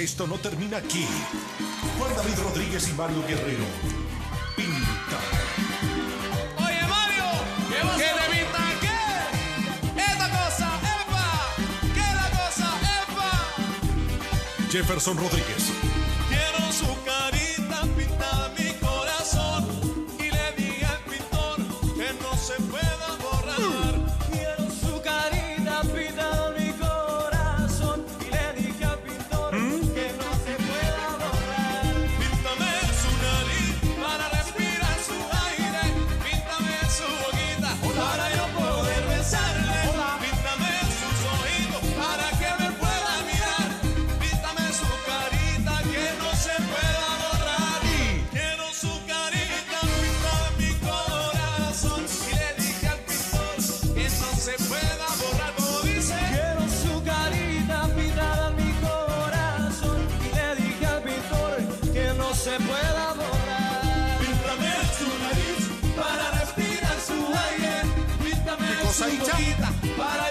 Esto no termina aquí. Juan David Rodríguez y Mario Guerrero. Pinta. Oye Mario, ¿qué te pinta qué? Esta cosa, epa, ¿qué la cosa, epa? Jefferson Rodríguez. Se pueda borrar, como dice. Quiero su carita pintada en mi corazón y le dije al pintor que no se pueda borrar. Píntame su nariz para respirar su aire, píntame su boquita para